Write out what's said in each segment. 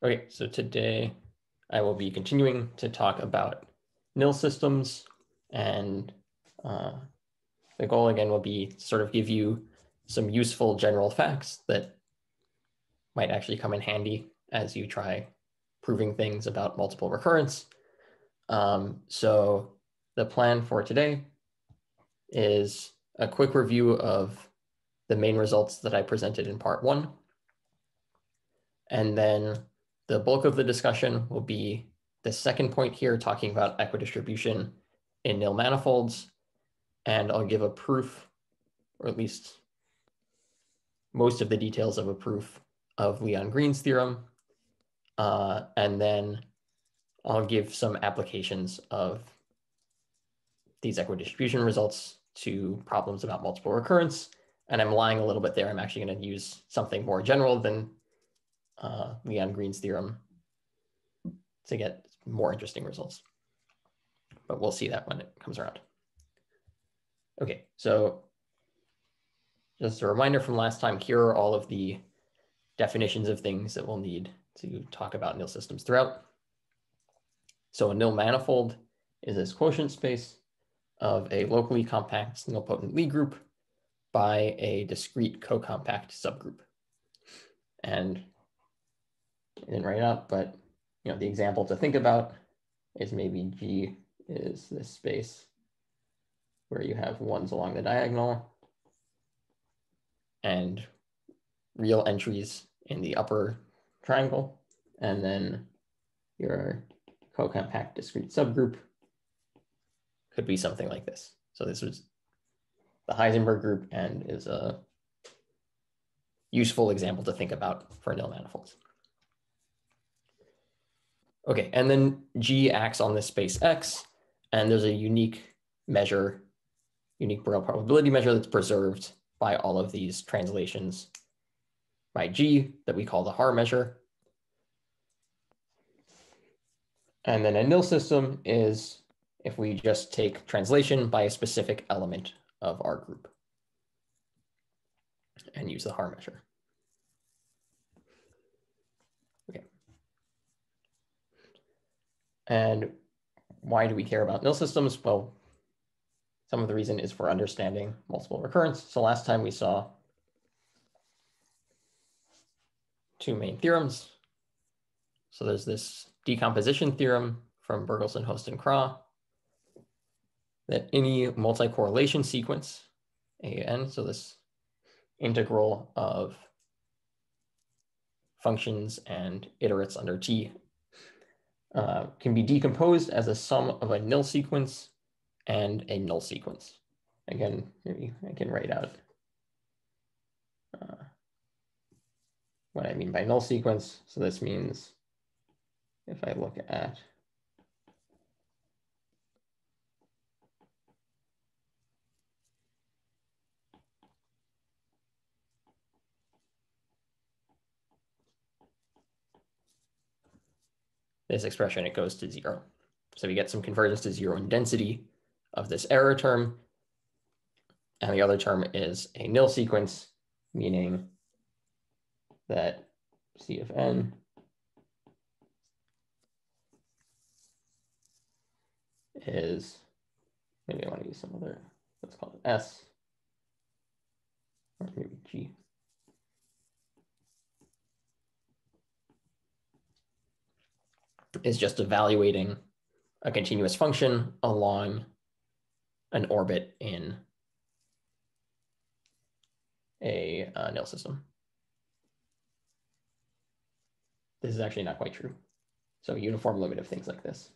Okay, so today I will be continuing to talk about nil systems and uh, the goal again will be sort of give you some useful general facts that might actually come in handy as you try proving things about multiple recurrence. Um, so the plan for today is a quick review of the main results that I presented in part one. And then the bulk of the discussion will be the second point here, talking about equidistribution in nil manifolds. And I'll give a proof, or at least most of the details of a proof of Leon Green's theorem. Uh, and then I'll give some applications of these equidistribution results to problems about multiple recurrence. And I'm lying a little bit there. I'm actually going to use something more general than uh, Leon Green's theorem to get more interesting results. But we'll see that when it comes around. Okay, so just a reminder from last time, here are all of the definitions of things that we'll need to talk about nil systems throughout. So a nil manifold is this quotient space of a locally compact nilpotent Lie group by a discrete co-compact subgroup. And I didn't write up, but you know, the example to think about is maybe G is this space where you have ones along the diagonal and real entries in the upper triangle, and then your co-compact discrete subgroup could be something like this. So this was the Heisenberg group and is a useful example to think about for nil manifolds. Okay, and then G acts on this space X, and there's a unique measure, unique Borel probability measure that's preserved by all of these translations by G that we call the Haar measure. And then a nil system is if we just take translation by a specific element of our group and use the Haar measure. And why do we care about nil systems? Well, some of the reason is for understanding multiple recurrence. So last time we saw two main theorems. So there's this decomposition theorem from Bergelson, Host, and Kra that any multi-correlation sequence, AN, so this integral of functions and iterates under T uh, can be decomposed as a sum of a nil sequence and a null sequence. Again, maybe I can write out uh, what I mean by null sequence. So this means if I look at this expression, it goes to zero. So we get some convergence to zero in density of this error term. And the other term is a nil sequence, meaning that C of n is, maybe I want to use some other, let's call it S, or maybe G. is just evaluating a continuous function along an orbit in a uh, nil system. This is actually not quite true. So uniform limit of things like this.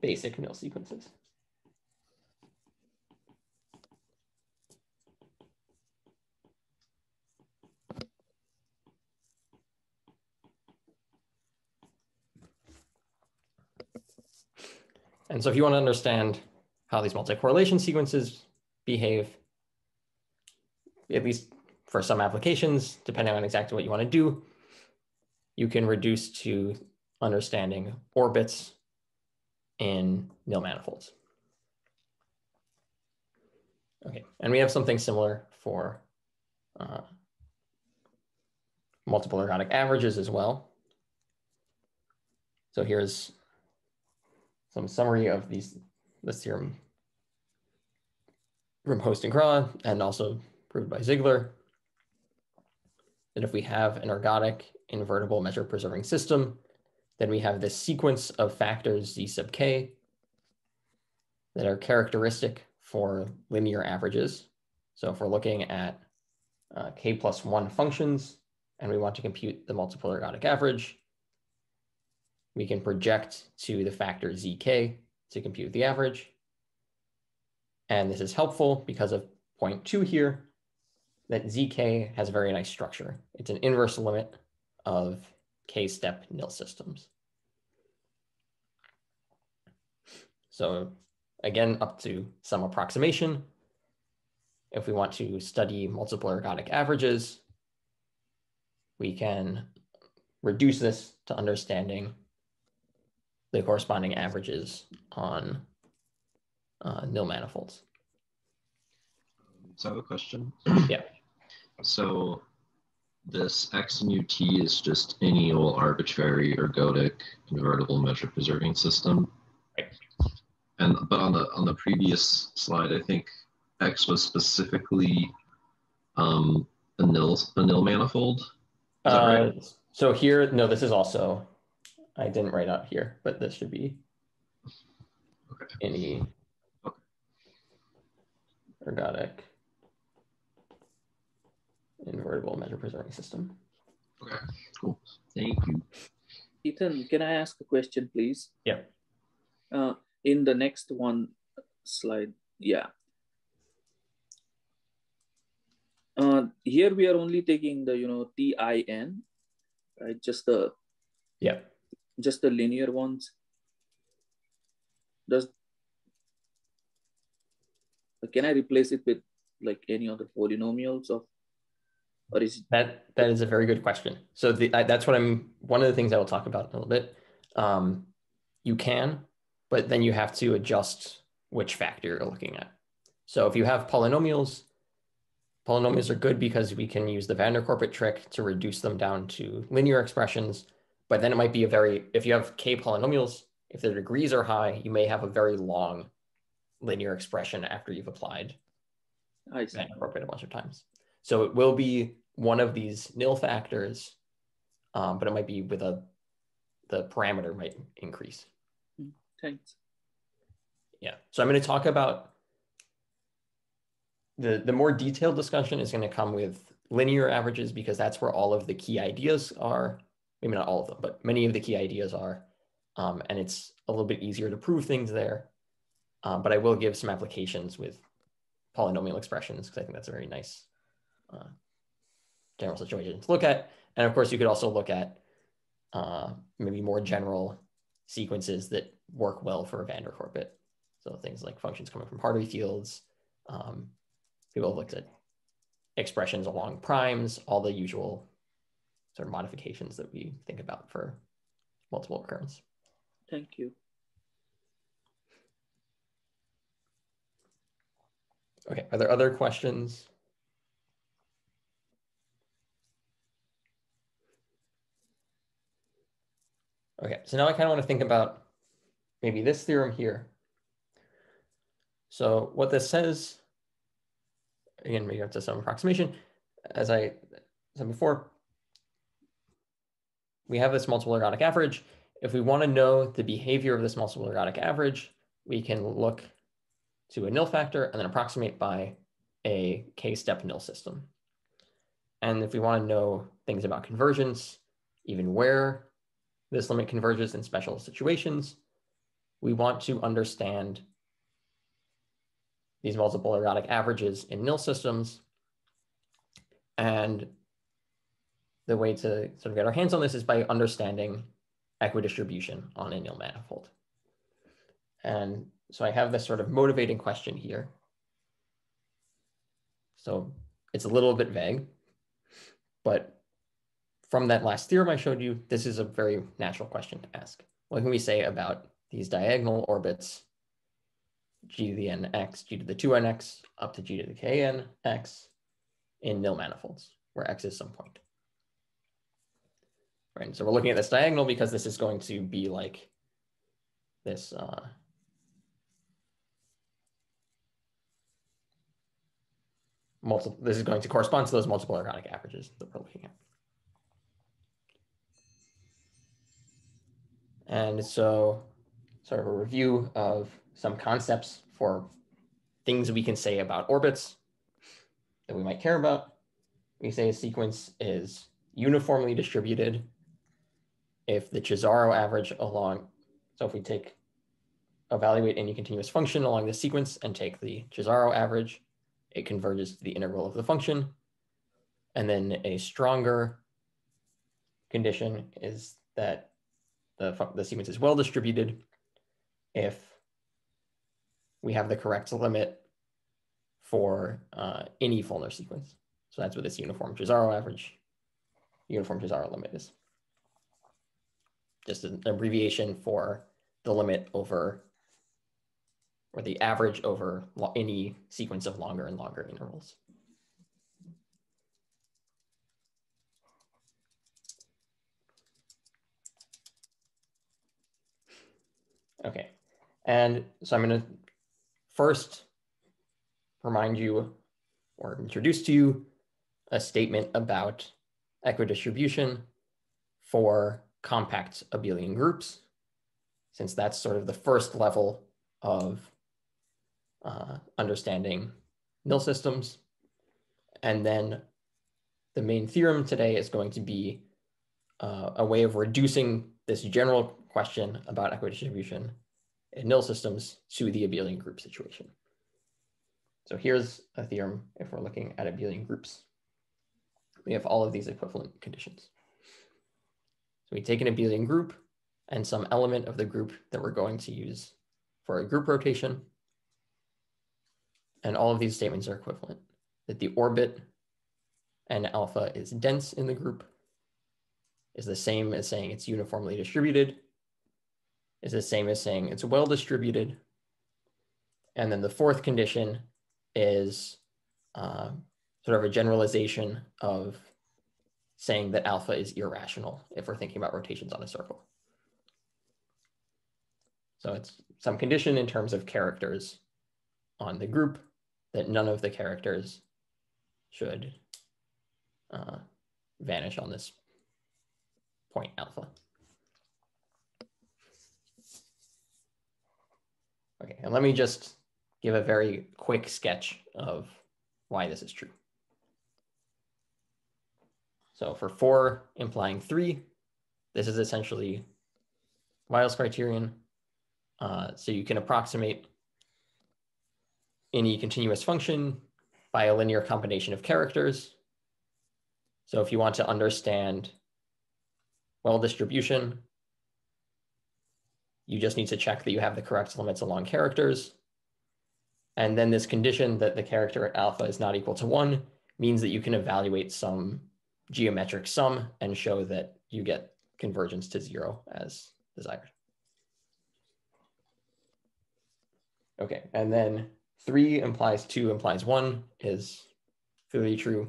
Basic nil sequences. And so if you want to understand how these multi-correlation sequences behave, at least for some applications, depending on exactly what you want to do, you can reduce to understanding orbits in nil manifolds. Okay, and we have something similar for uh, multiple ergodic averages as well. So here's some summary of these this theorem from Host and Kra and also proved by Ziegler. That if we have an ergodic invertible measure preserving system, then we have this sequence of factors z sub k that are characteristic for linear averages. So if we're looking at uh, k plus one functions and we want to compute the multiple ergodic average, we can project to the factor zk to compute the average. And this is helpful because of point two here, that zk has a very nice structure. It's an inverse limit of k-step nil systems. So again, up to some approximation. If we want to study multiple ergodic averages, we can reduce this to understanding the corresponding averages on uh, nil manifolds. So I have a question. Yeah. So this x mu UT is just any old arbitrary ergodic invertible measure preserving system. Right. And but on the on the previous slide, I think x was specifically um, a nil a nil manifold. Uh, right? So here, no, this is also I didn't write out here, but this should be okay. any okay. ergodic invertible measure preserving system. Okay, cool. Thank you. Ethan, can I ask a question, please? Yeah. Uh, in the next one slide, yeah. Uh, here we are only taking the, you know, TIN, right? Just the, yeah just the linear ones? Does can I replace it with like any other polynomials of or is that that is a very good question. So the, I, that's what I'm one of the things I will talk about in a little bit. Um, you can, but then you have to adjust which factor you're looking at. So if you have polynomials, polynomials are good because we can use the van der trick to reduce them down to linear expressions but then it might be a very, if you have k polynomials, if their degrees are high, you may have a very long linear expression after you've applied I see. incorporate a bunch of times. So it will be one of these nil factors, um, but it might be with a, the parameter might increase. Thanks. Yeah. So I'm going to talk about the, the more detailed discussion is going to come with linear averages because that's where all of the key ideas are maybe not all of them, but many of the key ideas are. Um, and it's a little bit easier to prove things there. Um, but I will give some applications with polynomial expressions because I think that's a very nice uh, general situation to look at. And of course, you could also look at uh, maybe more general sequences that work well for a van der. So things like functions coming from Hardy fields. Um, people have looked at expressions along primes, all the usual sort of modifications that we think about for multiple recurrence. Thank you. Okay, are there other questions? Okay, so now I kind of want to think about maybe this theorem here. So what this says, again, maybe up to some approximation, as I said before, we have this multiple ergodic average. If we want to know the behavior of this multiple ergodic average, we can look to a nil factor and then approximate by a k-step nil system. And if we want to know things about convergence, even where this limit converges in special situations, we want to understand these multiple ergodic averages in nil systems. And the way to sort of get our hands on this is by understanding equidistribution on a nil manifold. And so I have this sort of motivating question here. So it's a little bit vague, but from that last theorem I showed you, this is a very natural question to ask. What can we say about these diagonal orbits, g to the n x, g to the 2n x, up to g to the kn x in nil manifolds, where x is some point. Right, so we're looking at this diagonal because this is going to be like this uh, multiple, this is going to correspond to those multiple ergodic averages that we're looking at. And so sort of a review of some concepts for things we can say about orbits that we might care about. We say a sequence is uniformly distributed if the Cesàro average along, so if we take, evaluate any continuous function along the sequence and take the Cesàro average, it converges to the integral of the function. And then a stronger condition is that the, the sequence is well distributed if we have the correct limit for uh, any Følner sequence. So that's what this uniform Cesàro average, uniform Cesàro limit is. Just an abbreviation for the limit over or the average over any sequence of longer and longer intervals. Okay, and so I'm going to first remind you or introduce to you a statement about equidistribution for compact abelian groups, since that's sort of the first level of uh, understanding nil systems. And then the main theorem today is going to be uh, a way of reducing this general question about equidistribution in nil systems to the abelian group situation. So here's a theorem if we're looking at abelian groups. We have all of these equivalent conditions. So we take an abelian group and some element of the group that we're going to use for a group rotation and all of these statements are equivalent, that the orbit and alpha is dense in the group is the same as saying it's uniformly distributed, is the same as saying it's well distributed. And then the fourth condition is uh, sort of a generalization of saying that alpha is irrational if we're thinking about rotations on a circle. So it's some condition in terms of characters on the group that none of the characters should uh, vanish on this point alpha. Okay, and let me just give a very quick sketch of why this is true. So for four implying three, this is essentially Weyl's criterion. Uh, so you can approximate any continuous function by a linear combination of characters. So if you want to understand well distribution, you just need to check that you have the correct limits along characters. And then this condition that the character at alpha is not equal to one means that you can evaluate some geometric sum and show that you get convergence to zero as desired. Okay, and then three implies two implies one is clearly true.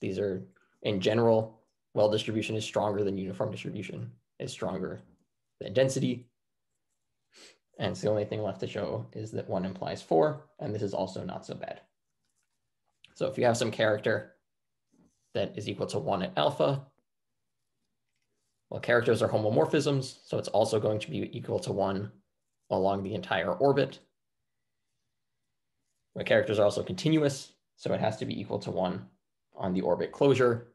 These are in general, well distribution is stronger than uniform distribution is stronger than density. And so the only thing left to show is that one implies four, and this is also not so bad. So if you have some character that is equal to one at alpha, well, characters are homomorphisms, so it's also going to be equal to one along the entire orbit. My characters are also continuous, so it has to be equal to one on the orbit closure.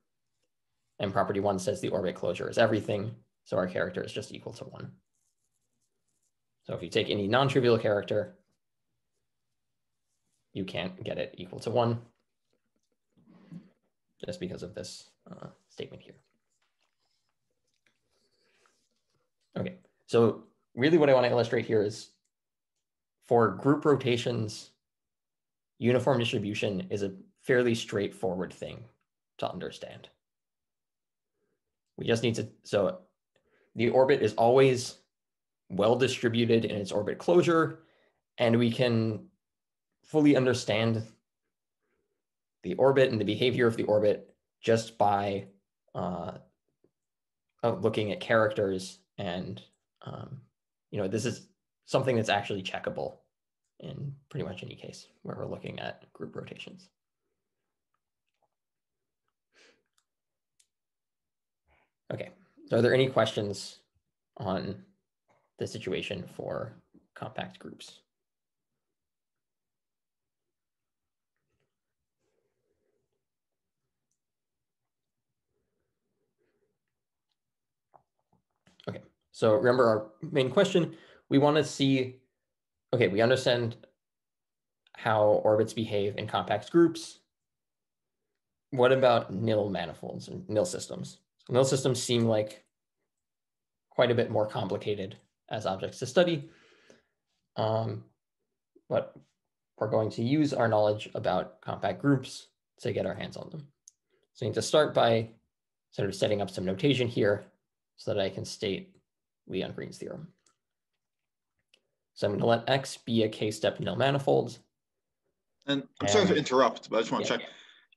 And property one says the orbit closure is everything, so our character is just equal to one. So if you take any non-trivial character, you can't get it equal to one just because of this uh, statement here. Okay, so really what I want to illustrate here is for group rotations uniform distribution is a fairly straightforward thing to understand. We just need to, so the orbit is always well distributed in its orbit closure, and we can fully understand the orbit and the behavior of the orbit just by uh, looking at characters and um, you know this is something that's actually checkable in pretty much any case where we're looking at group rotations. Okay, so are there any questions on the situation for compact groups? Okay, so remember our main question, we want to see, okay, we understand how orbits behave in compact groups. What about nil manifolds and nil systems? nil systems seem like quite a bit more complicated as objects to study. Um, but we're going to use our knowledge about compact groups to get our hands on them. So I need to start by sort of setting up some notation here so that I can state Leon-Green's theorem. So I'm going to let X be a k-step nil manifold. And I'm sorry to interrupt, but I just want to yeah, check.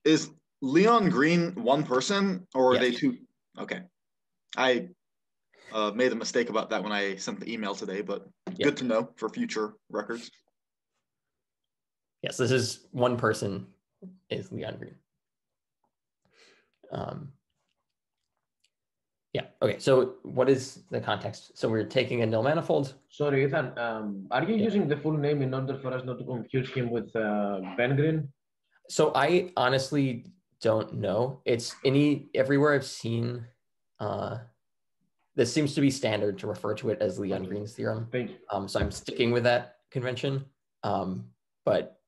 Yeah. Is Leon Green one person or are they two? Okay. I uh, made a mistake about that when I sent the email today, but yeah. good to know for future records. Yes, this is one person is Leon Green. Um, yeah. Okay. So what is the context? So we're taking a nil manifold. Sorry, Ethan. Um, are you yeah. using the full name in order for us not to confuse him with uh, Ben Green? So I honestly don't know. It's any everywhere I've seen. Uh, this seems to be standard to refer to it as Leon Green's theorem. Thank you. Um, so I'm sticking with that convention. Um, but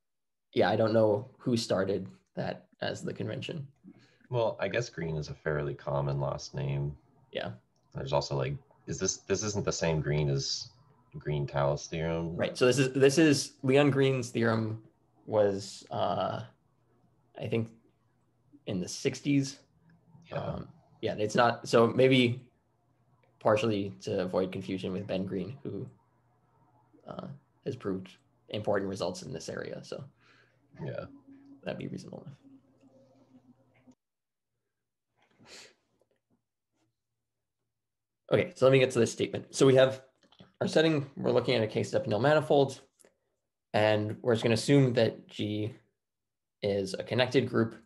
yeah, I don't know who started that as the convention. Well, I guess Green is a fairly common last name. Yeah. There's also like, is this this isn't the same Green as Green Tao's theorem? Right. So this is this is Leon Green's theorem was uh, I think in the 60s. Yeah. Um, yeah, it's not so maybe partially to avoid confusion with Ben Green, who uh, has proved important results in this area. So yeah, that'd be reasonable enough. Okay, so let me get to this statement. So we have our setting, we're looking at a k-step nil manifold, and we're just going to assume that G is a connected group.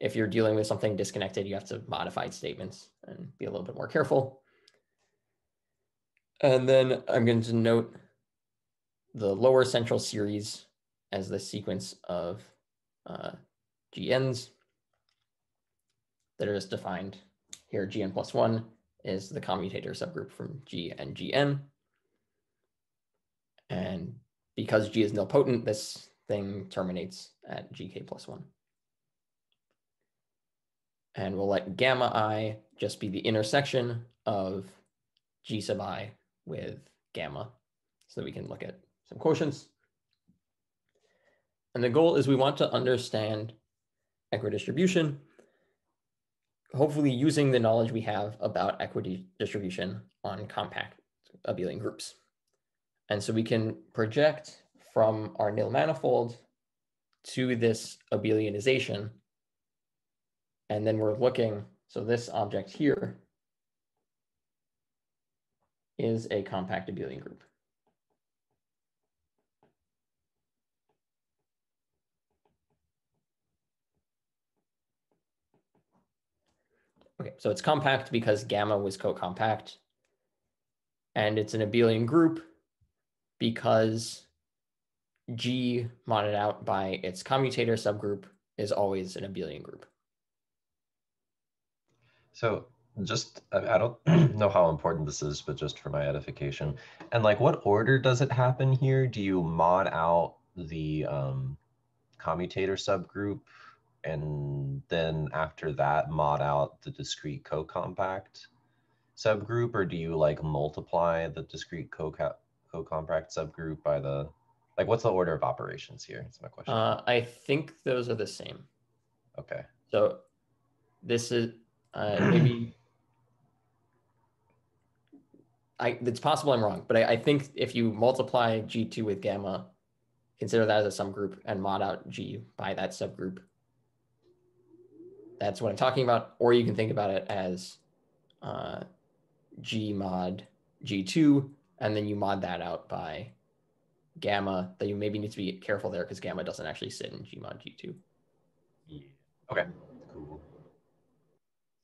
If you're dealing with something disconnected, you have to modify statements and be a little bit more careful. And then I'm going to note the lower central series as the sequence of uh, GNs that are just defined here. GN plus one is the commutator subgroup from G and GN. And because G is nilpotent, this thing terminates at GK plus one. And we'll let gamma i just be the intersection of G sub i with gamma so that we can look at some quotients. And the goal is we want to understand equidistribution, hopefully using the knowledge we have about equity distribution on compact abelian groups. And so we can project from our nil manifold to this abelianization. And then we're looking, so this object here is a compact abelian group. Okay, so it's compact because gamma was co-compact. And it's an abelian group because G modded out by its commutator subgroup is always an abelian group. So just I don't know how important this is, but just for my edification. And like what order does it happen here? Do you mod out the um, commutator subgroup and then after that mod out the discrete co-compact subgroup? Or do you like multiply the discrete co-compact subgroup by the like what's the order of operations here? That's my question. Uh, i think those are the same. Okay. So this is uh, maybe I, it's possible I'm wrong, but I, I think if you multiply G2 with gamma, consider that as a subgroup and mod out G by that subgroup. That's what I'm talking about. Or you can think about it as uh, G mod G2, and then you mod that out by gamma, that you maybe need to be careful there because gamma doesn't actually sit in G mod G2. Yeah. Okay. Cool.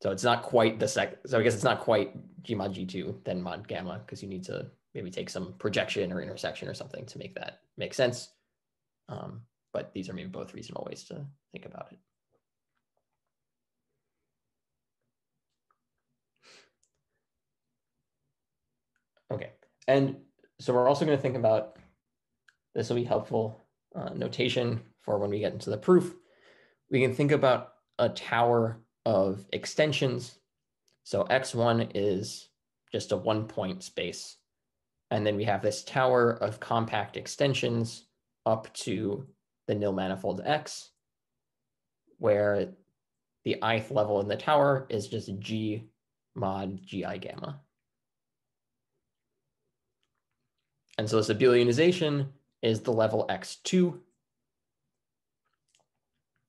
So it's not quite the sec. So I guess it's not quite G mod G2, then mod gamma, because you need to maybe take some projection or intersection or something to make that make sense. Um, but these are maybe both reasonable ways to think about it. Okay, and so we're also going to think about, this will be helpful uh, notation for when we get into the proof. We can think about a tower of extensions. So X1 is just a one point space. And then we have this tower of compact extensions up to the nil manifold X, where the ith level in the tower is just G mod GI gamma. And so this abelianization is the level x2.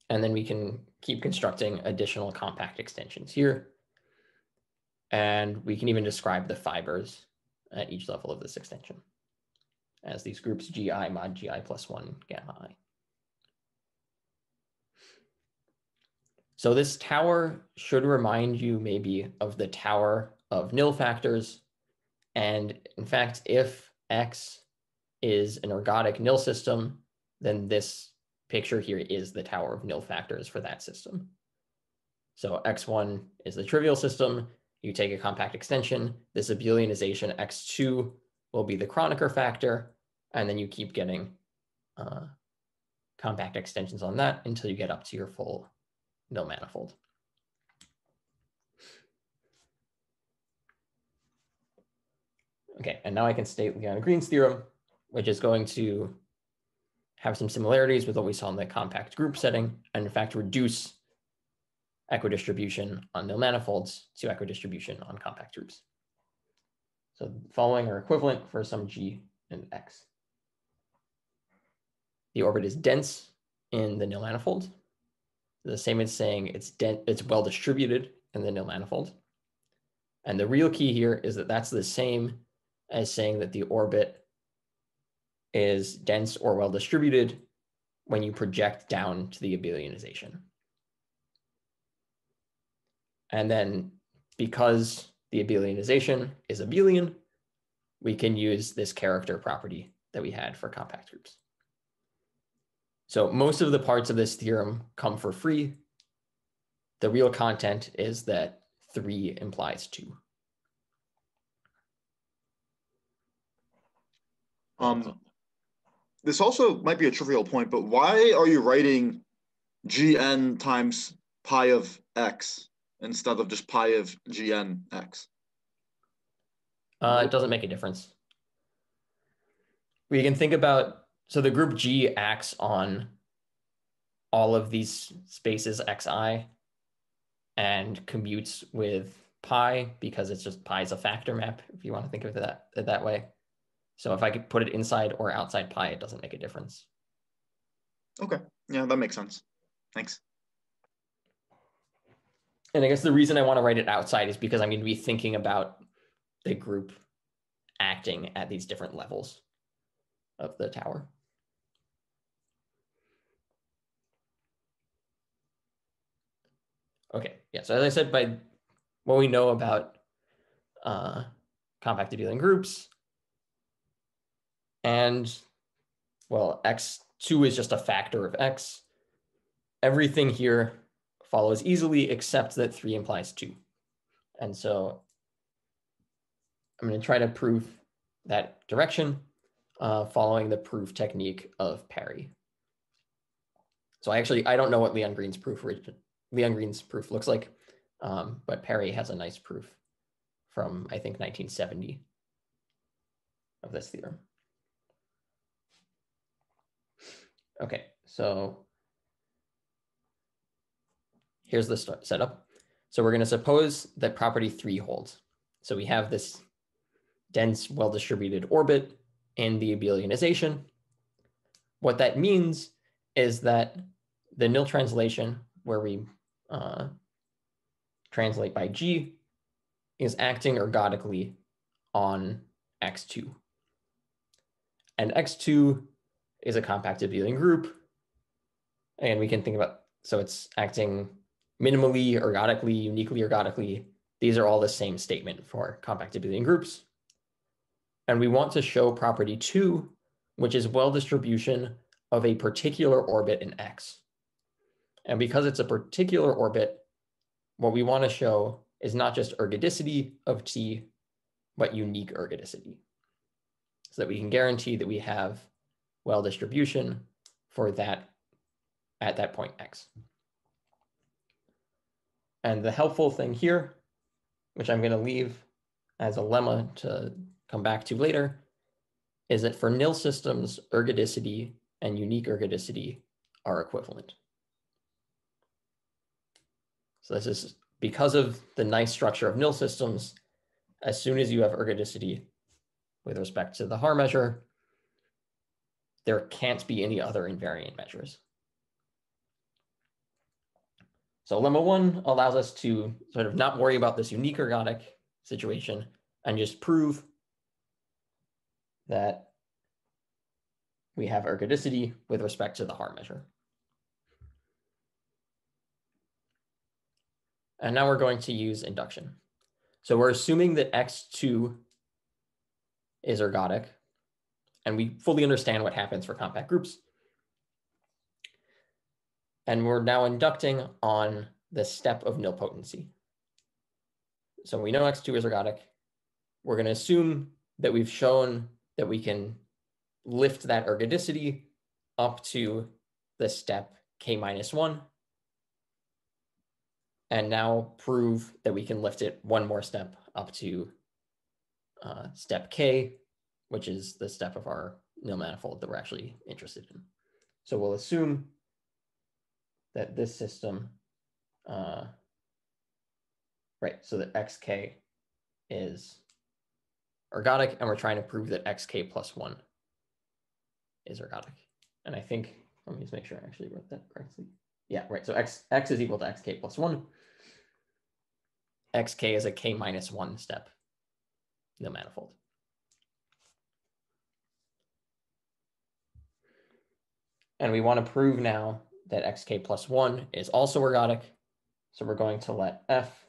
And then we can keep constructing additional compact extensions here. And we can even describe the fibers at each level of this extension as these groups gi mod gi plus 1 gamma i. So this tower should remind you maybe of the tower of nil factors. And in fact, if X is an ergodic nil system, then this picture here is the tower of nil factors for that system. So X1 is the trivial system. You take a compact extension, this abelianization X2 will be the Kronecker factor, and then you keep getting uh, compact extensions on that until you get up to your full nil manifold. Okay, and now I can state Leon-Green's theorem, which is going to have some similarities with what we saw in the compact group setting, and in fact reduce equidistribution on nil manifolds to equidistribution on compact groups. So following are equivalent for some g and x. The orbit is dense in the nil manifold. The same as saying it's it's well distributed in the nil manifold. And the real key here is that that's the same as saying that the orbit is dense or well distributed when you project down to the abelianization. And then because the abelianization is abelian, we can use this character property that we had for compact groups. So most of the parts of this theorem come for free. The real content is that three implies two. Um, this also might be a trivial point, but why are you writing gn times pi of x instead of just pi of gn x? Uh, it doesn't make a difference. We can think about, so the group G acts on all of these spaces xi and commutes with pi because it's just pi is a factor map, if you want to think of it that, that way. So if I could put it inside or outside pi, it doesn't make a difference. Okay, yeah, that makes sense. Thanks. And I guess the reason I want to write it outside is because I'm going to be thinking about the group acting at these different levels of the tower. Okay, yeah, so as I said, by what we know about uh, compact abelian groups, and well, x2 is just a factor of x. Everything here follows easily except that 3 implies 2. And so I'm going to try to prove that direction uh, following the proof technique of Parry. So I actually, I don't know what Leon-Green's proof, Leon-Green's proof looks like, um, but Parry has a nice proof from, I think, 1970 of this theorem. Okay, so here's the setup. So we're going to suppose that property three holds. So we have this dense, well-distributed orbit and the abelianization. What that means is that the nil translation, where we uh, translate by G, is acting ergodically on X2. And X2 is a compact abelian group. And we can think about, so it's acting minimally, ergodically, uniquely ergodically. These are all the same statement for compact abelian groups. And we want to show property two, which is well distribution of a particular orbit in X. And because it's a particular orbit, what we want to show is not just ergodicity of T, but unique ergodicity. So that we can guarantee that we have well distribution for that at that point X. And the helpful thing here, which I'm going to leave as a lemma to come back to later, is that for nil systems, ergodicity and unique ergodicity are equivalent. So this is because of the nice structure of nil systems, as soon as you have ergodicity with respect to the Haar measure, there can't be any other invariant measures. So lemma one allows us to sort of not worry about this unique ergodic situation and just prove that we have ergodicity with respect to the Haar measure. And now we're going to use induction. So we're assuming that X2 is ergodic, and we fully understand what happens for compact groups. And we're now inducting on the step of nilpotency. So we know X2 is ergodic. We're going to assume that we've shown that we can lift that ergodicity up to the step k minus one and now prove that we can lift it one more step up to uh, step K, which is the step of our nil manifold that we're actually interested in. So we'll assume that this system, uh, right, so that xk is ergodic, and we're trying to prove that xk plus one is ergodic. And I think, let me just make sure I actually wrote that correctly. Yeah, right. So x, x is equal to xk plus one. xk is a k minus one step, the manifold. And we want to prove now that xk plus one is also ergodic. So we're going to let f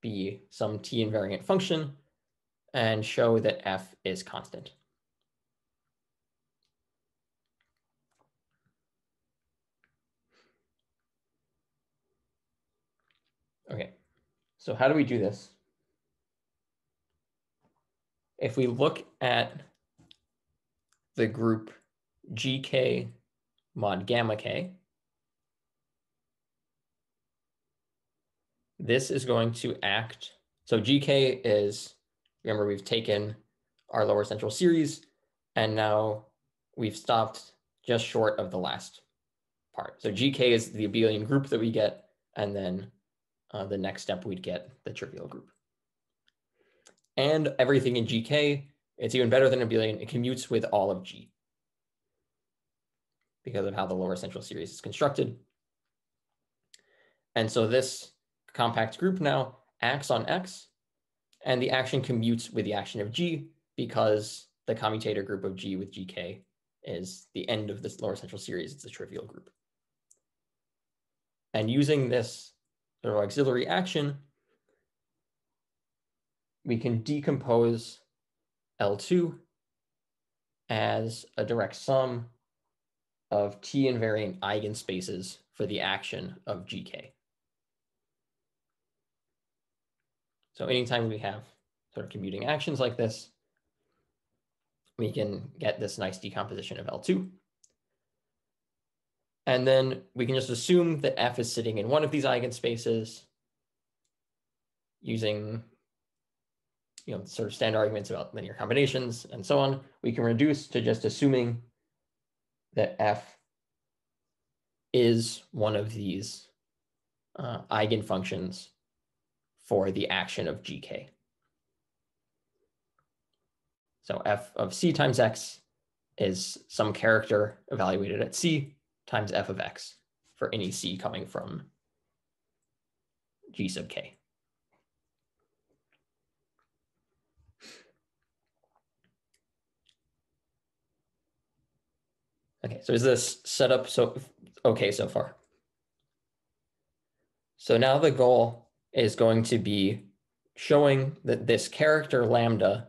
be some t invariant function and show that f is constant. Okay, so how do we do this? If we look at the group GK mod gamma K, this is going to act. So GK is, remember we've taken our lower central series and now we've stopped just short of the last part. So GK is the abelian group that we get and then uh, the next step we'd get the trivial group. And everything in GK, it's even better than abelian. It commutes with all of G because of how the lower central series is constructed. And so this compact group now acts on X and the action commutes with the action of G because the commutator group of G with GK is the end of this lower central series. It's a trivial group. And using this or auxiliary action, we can decompose L2 as a direct sum of T invariant eigenspaces for the action of GK. So anytime we have sort of commuting actions like this, we can get this nice decomposition of L2. And then we can just assume that f is sitting in one of these eigenspaces using you know, sort of standard arguments about linear combinations and so on. We can reduce to just assuming that f is one of these uh, eigenfunctions for the action of gk. So f of c times x is some character evaluated at c times f of x for any c coming from g sub k. Okay, so is this set up so okay so far? So now the goal is going to be showing that this character lambda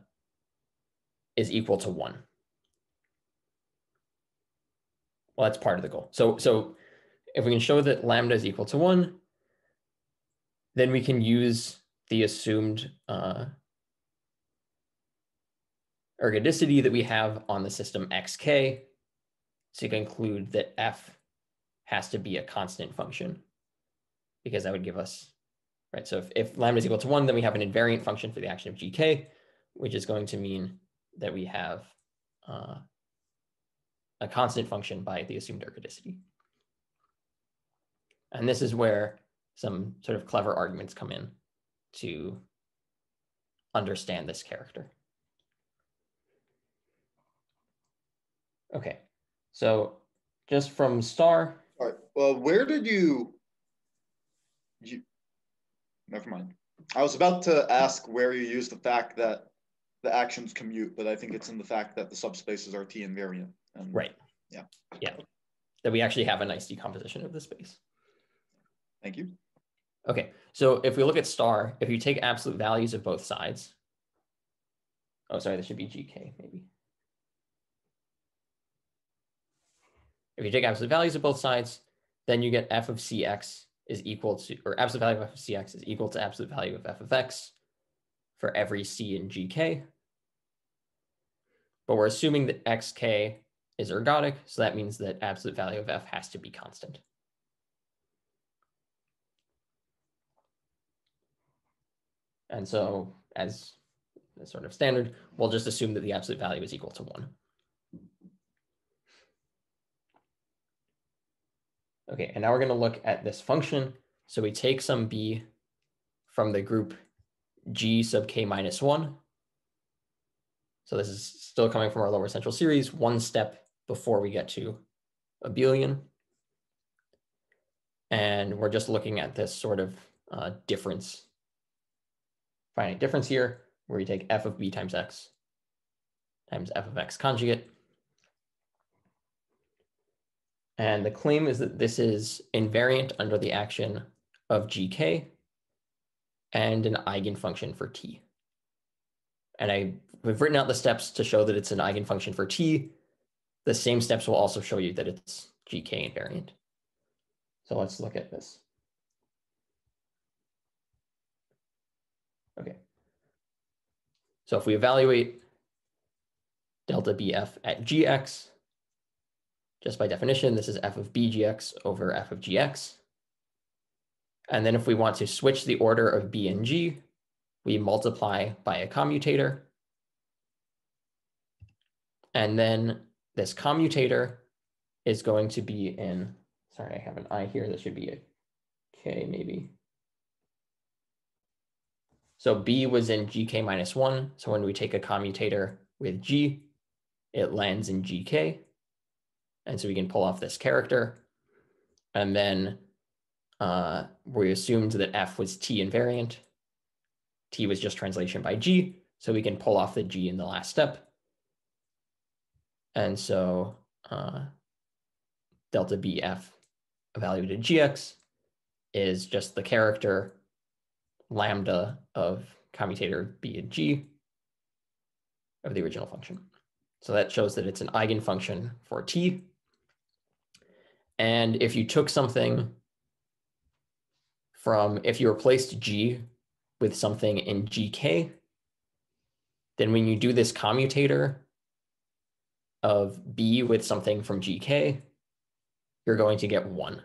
is equal to one. Well, that's part of the goal. So, so if we can show that lambda is equal to one, then we can use the assumed uh, ergodicity that we have on the system xk to conclude that f has to be a constant function because that would give us, right? So if, if lambda is equal to one, then we have an invariant function for the action of gk, which is going to mean that we have uh, a constant function by the assumed ergodicity. And this is where some sort of clever arguments come in to understand this character. Okay, so just from star. All right. Well, where did you? You. Never mind. I was about to ask where you use the fact that the actions commute, but I think it's in the fact that the subspaces are T invariant. And, right. Yeah. Yeah. That we actually have a nice decomposition of the space. Thank you. Okay, so if we look at star, if you take absolute values of both sides, oh, sorry, this should be GK maybe. If you take absolute values of both sides, then you get f of cx is equal to, or absolute value of f of cx is equal to absolute value of f of x for every c in gk. But we're assuming that xk is ergodic, so that means that absolute value of f has to be constant. And so as sort of standard, we'll just assume that the absolute value is equal to one. Okay, and now we're going to look at this function. So we take some b from the group g sub k minus 1. So this is still coming from our lower central series, one step before we get to abelian. And we're just looking at this sort of uh, difference, finite difference here, where you take f of b times x times f of x conjugate. And the claim is that this is invariant under the action of gk and an eigenfunction for t. And I, we've written out the steps to show that it's an eigenfunction for t. The same steps will also show you that it's gk invariant. So let's look at this. Okay. So if we evaluate delta bf at gx, just by definition, this is f of bgx over f of gx. And then if we want to switch the order of b and g, we multiply by a commutator. And then this commutator is going to be in, sorry, I have an I here. This should be a K maybe. So B was in GK minus one. So when we take a commutator with G, it lands in GK. And so we can pull off this character. And then uh, we assumed that F was T invariant. T was just translation by G. So we can pull off the G in the last step. And so uh, delta BF evaluated GX is just the character lambda of commutator B and G of the original function. So that shows that it's an eigenfunction for T. And if you took something from, if you replaced G with something in GK, then when you do this commutator of B with something from GK, you're going to get one.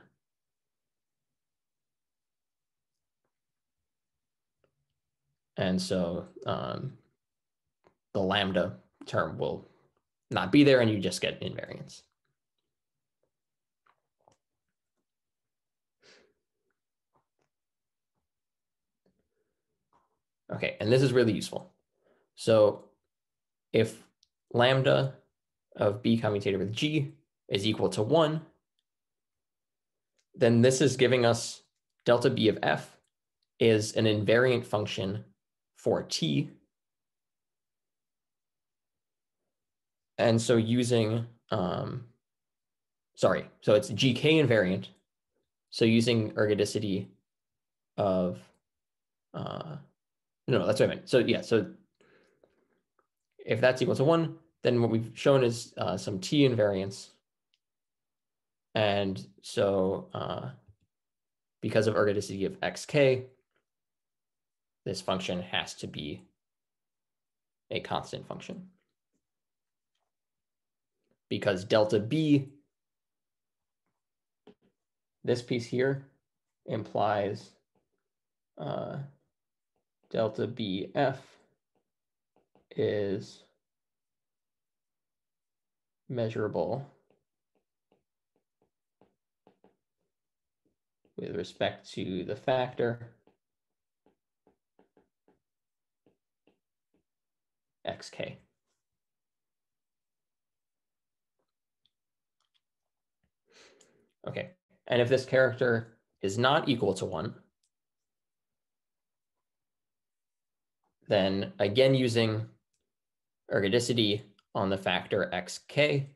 And so um, the lambda term will not be there and you just get invariance. Okay, and this is really useful. So if lambda of b commutator with g is equal to one, then this is giving us delta b of f is an invariant function for t. And so using, um, sorry, so it's gk invariant. So using ergodicity of, uh, no, that's what I meant. So yeah, so if that's equal to one, then what we've shown is uh, some t invariance. And so uh, because of ergodicity of xk, this function has to be a constant function. Because delta b, this piece here implies uh, delta bf is measurable with respect to the factor xk. Okay, and if this character is not equal to one, then again using ergodicity on the factor xk,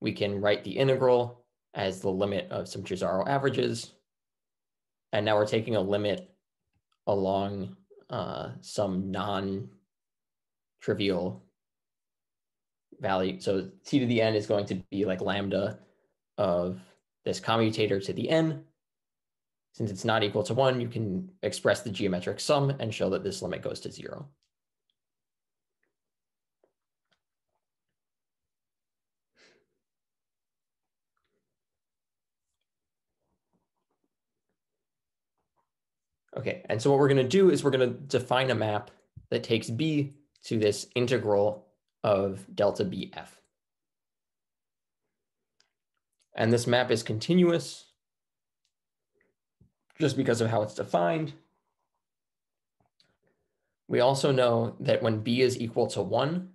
we can write the integral as the limit of some Cesàro averages. And now we're taking a limit along uh, some non-trivial value. So t to the n is going to be like lambda of this commutator to the n. Since it's not equal to one, you can express the geometric sum and show that this limit goes to zero. Okay, and so what we're going to do is we're going to define a map that takes b to this integral of delta bf. And this map is continuous just because of how it's defined. We also know that when b is equal to 1,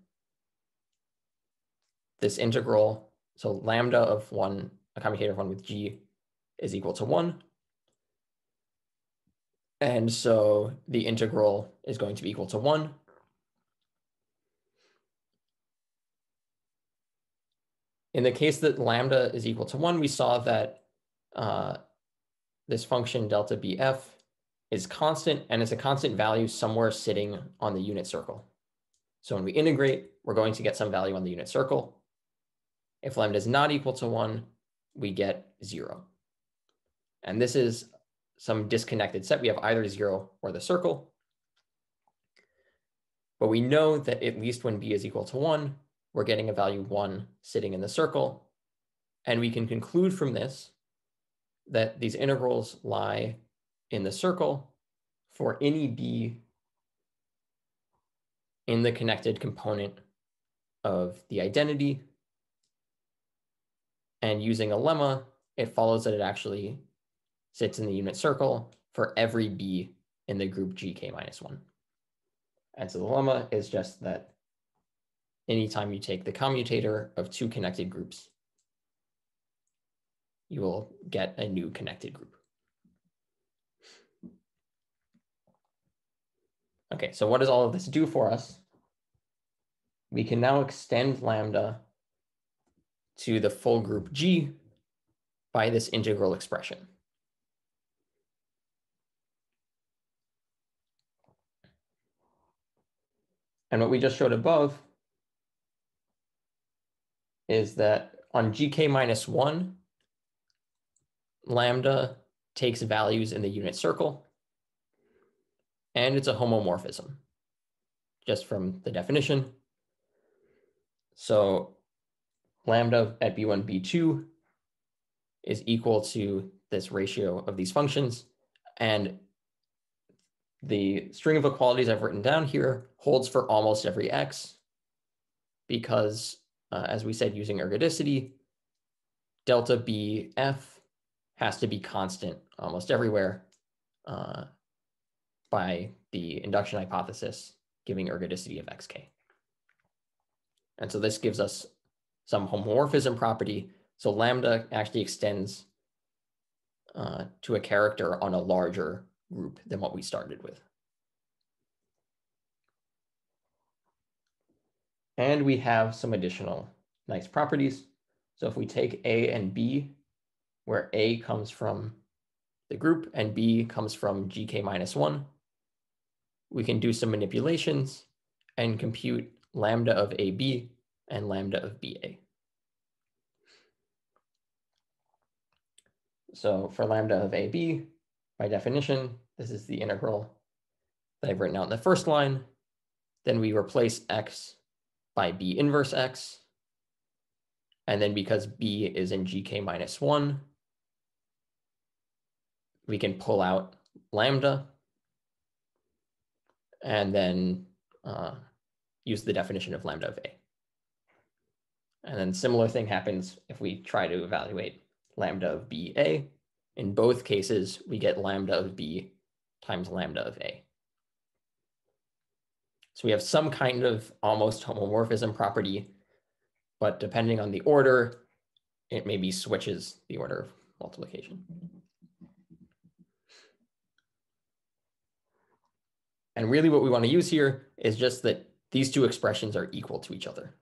this integral, so lambda of 1, a commutator of 1 with g is equal to 1. And so the integral is going to be equal to 1. In the case that lambda is equal to 1, we saw that uh, this function delta bf is constant and it's a constant value somewhere sitting on the unit circle. So when we integrate, we're going to get some value on the unit circle. If lambda is not equal to 1, we get 0. And this is some disconnected set. We have either 0 or the circle. But we know that at least when b is equal to 1, we're getting a value 1 sitting in the circle. And we can conclude from this that these integrals lie in the circle for any b in the connected component of the identity. And using a lemma, it follows that it actually sits in the unit circle for every b in the group gk minus 1. And so the lemma is just that anytime you take the commutator of two connected groups, you will get a new connected group. Okay, so what does all of this do for us? We can now extend lambda to the full group G by this integral expression. And what we just showed above is that on GK minus one, lambda takes values in the unit circle, and it's a homomorphism, just from the definition. So lambda at B1, B2 is equal to this ratio of these functions. And the string of equalities I've written down here holds for almost every x because, uh, as we said, using ergodicity, delta bf has to be constant almost everywhere uh, by the induction hypothesis giving ergodicity of xk. And so this gives us some homomorphism property. So lambda actually extends uh, to a character on a larger group than what we started with. And we have some additional nice properties. So if we take A and B, where A comes from the group and B comes from GK minus one, we can do some manipulations and compute lambda of AB and lambda of BA. So for lambda of AB, by definition, this is the integral that I've written out in the first line. Then we replace x by b inverse x. And then because b is in gk minus 1, we can pull out lambda and then uh, use the definition of lambda of a. And then similar thing happens if we try to evaluate lambda of BA. In both cases, we get lambda of B times lambda of A. So we have some kind of almost homomorphism property, but depending on the order, it maybe switches the order of multiplication. And really what we want to use here is just that these two expressions are equal to each other.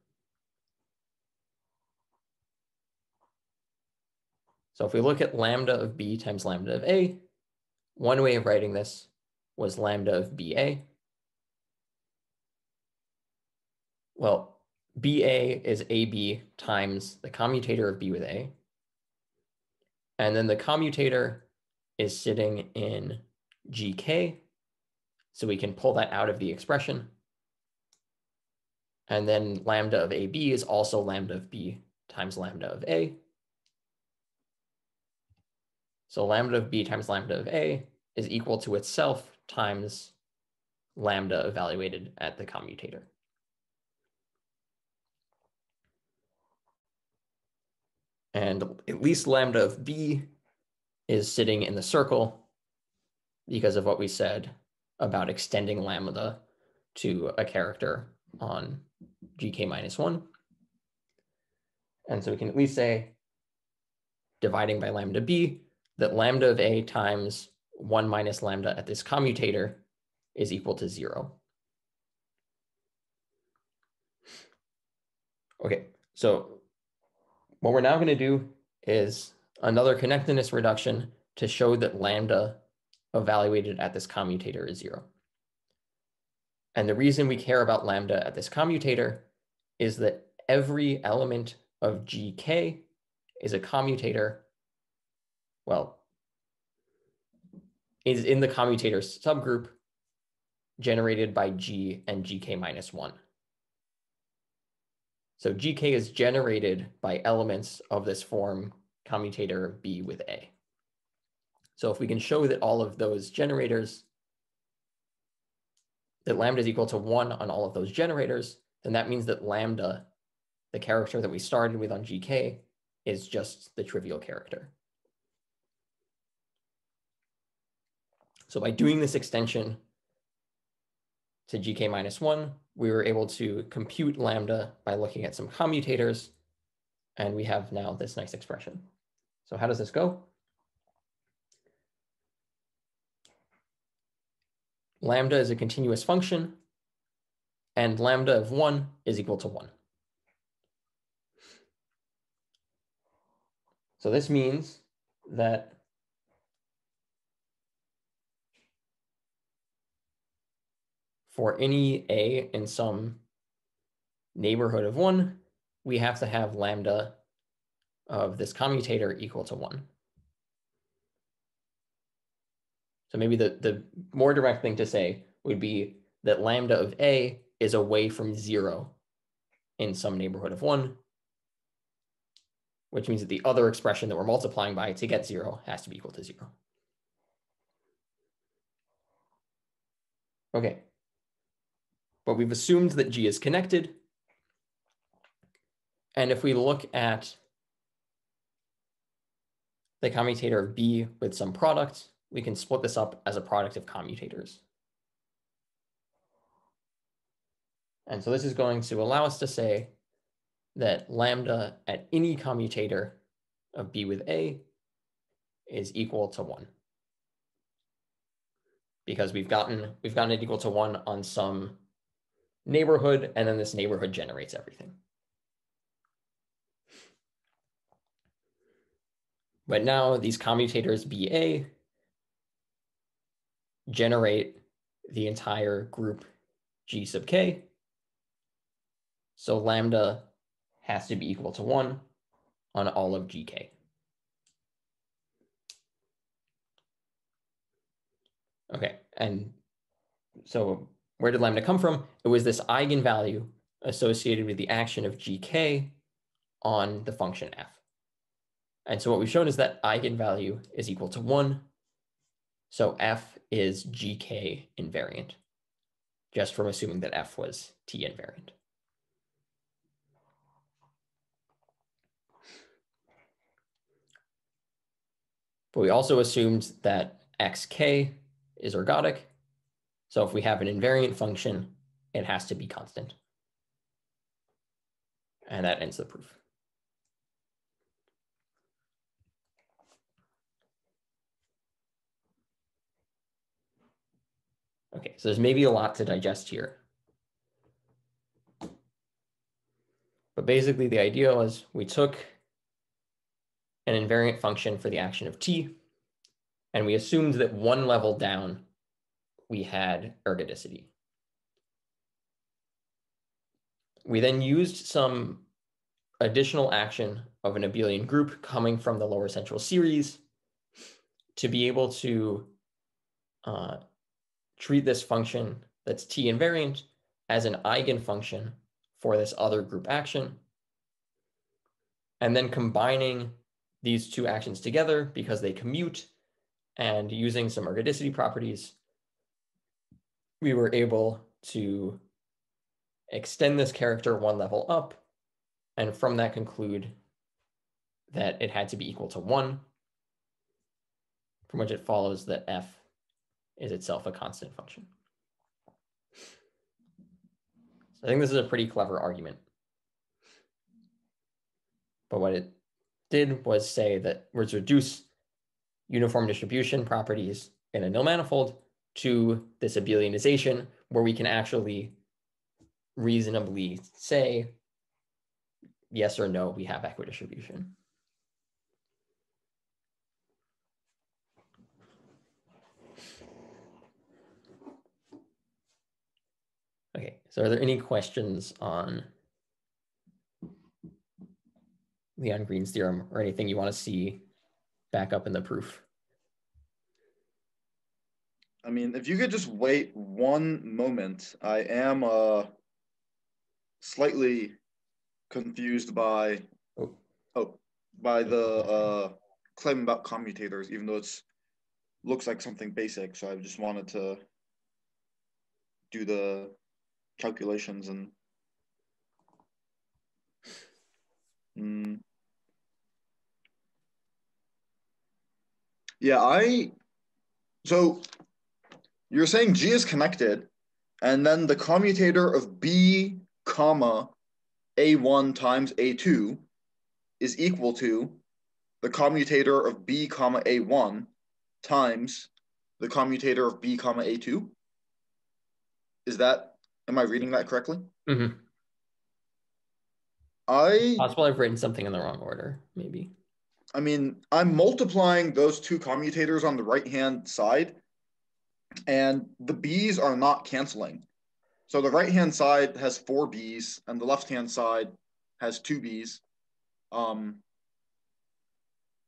So if we look at lambda of b times lambda of a, one way of writing this was lambda of BA. Well, BA is AB times the commutator of B with A. And then the commutator is sitting in GK. So we can pull that out of the expression. And then lambda of AB is also lambda of B times lambda of A. So lambda of b times lambda of a is equal to itself times lambda evaluated at the commutator. And at least lambda of b is sitting in the circle because of what we said about extending lambda to a character on gk minus 1. And so we can at least say dividing by lambda b that lambda of a times 1 minus lambda at this commutator is equal to 0. Okay, so what we're now going to do is another connectedness reduction to show that lambda evaluated at this commutator is 0. And the reason we care about lambda at this commutator is that every element of gk is a commutator well, is in the commutator subgroup generated by G and GK minus one. So GK is generated by elements of this form commutator B with A. So if we can show that all of those generators, that lambda is equal to one on all of those generators, then that means that lambda, the character that we started with on GK, is just the trivial character. So by doing this extension to gk minus one, we were able to compute lambda by looking at some commutators, and we have now this nice expression. So how does this go? Lambda is a continuous function, and lambda of one is equal to one. So this means that for any a in some neighborhood of one, we have to have lambda of this commutator equal to one. So maybe the, the more direct thing to say would be that lambda of a is away from zero in some neighborhood of one, which means that the other expression that we're multiplying by to get zero has to be equal to zero. Okay, but we've assumed that G is connected. And if we look at the commutator of B with some product, we can split this up as a product of commutators. And so this is going to allow us to say that lambda at any commutator of b with a is equal to one. Because we've gotten we've gotten it equal to one on some neighborhood, and then this neighborhood generates everything. But now these commutators BA generate the entire group G sub K. So lambda has to be equal to one on all of GK. Okay, and so where did lambda come from? It was this eigenvalue associated with the action of gk on the function f. And so what we've shown is that eigenvalue is equal to 1. So f is gk invariant, just from assuming that f was t invariant. But we also assumed that xk is ergodic. So if we have an invariant function, it has to be constant. And that ends the proof. Okay, so there's maybe a lot to digest here. But basically the idea was we took an invariant function for the action of t, and we assumed that one level down, we had ergodicity. We then used some additional action of an abelian group coming from the lower central series to be able to uh, treat this function that's t invariant as an eigenfunction for this other group action. And then combining these two actions together because they commute and using some ergodicity properties, we were able to extend this character one level up and from that conclude that it had to be equal to one, from which it follows that f is itself a constant function. So I think this is a pretty clever argument. But what it did was say that was reduce uniform distribution properties in a nil manifold to this abelianization where we can actually reasonably say yes or no, we have equidistribution. Okay, so are there any questions on Leon Green's theorem or anything you want to see back up in the proof? I mean, if you could just wait one moment, I am uh, slightly confused by oh, oh by the uh, claim about commutators, even though it's looks like something basic. So I just wanted to do the calculations and mm, yeah i so you're saying g is connected and then the commutator of b comma a1 times a2 is equal to the commutator of b comma a1 times the commutator of b comma a2 is that Am I reading that correctly? Mm-hmm. I possible I've written something in the wrong order, maybe. I mean, I'm multiplying those two commutators on the right hand side, and the b's are not canceling. So the right hand side has four b's, and the left hand side has two b's. Um,